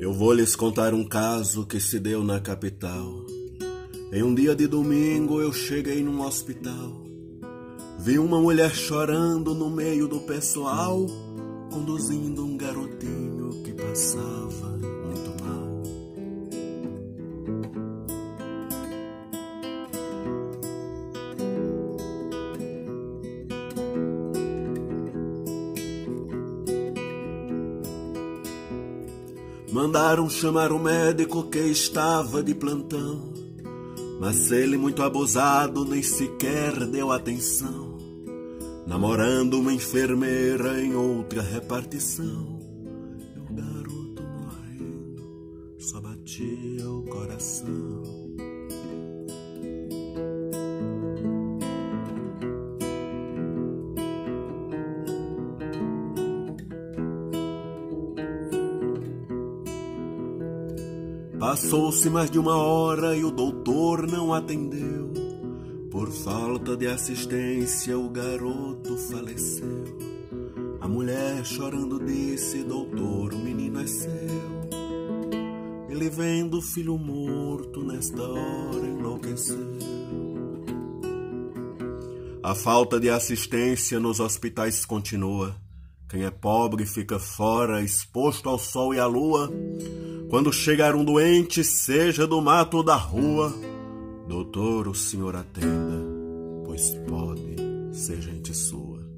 Eu vou lhes contar um caso que se deu na capital. Em um dia de domingo eu cheguei num hospital. Vi uma mulher chorando no meio do pessoal, conduzindo um garotinho que passava Mandaram chamar o médico que estava de plantão, mas ele, muito abusado, nem sequer deu atenção, namorando uma enfermeira em outra repartição. E o garoto morrendo só batia o coração. Passou-se mais de uma hora e o doutor não atendeu. Por falta de assistência, o garoto faleceu. A mulher chorando disse: Doutor, o menino é seu. Ele vendo o filho morto, nesta hora enlouqueceu. A falta de assistência nos hospitais continua. Quem é pobre fica fora, exposto ao sol e à lua. Quando chegar um doente, seja do mato ou da rua, doutor, o senhor atenda, pois pode ser gente sua.